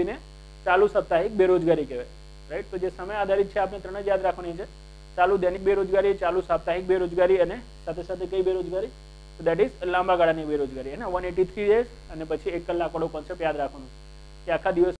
વ્યક્તિને ચાલુ સાપ્તાહિક બેરોજગારી કહેવાય. રાઈટ તો જે સમય આધારિત છે આપણે ત્રણ જ યાદ રાખવાની છે. ચાલુ દૈનિક બેરોજગારી, ચાલુ સાપ્તાહિક બેરોજગારી અને સાથે સાથે કઈ બેરોજગારી? તો દેટ ઇઝ લાંબા ગાળાની બેરોજગારી. અને વન એટી થ્રી ડેઝ અને પછી એક કલાકવાળો કોન્સેપ્ટ યાદ રાખવાનું. કે આખા દિવસ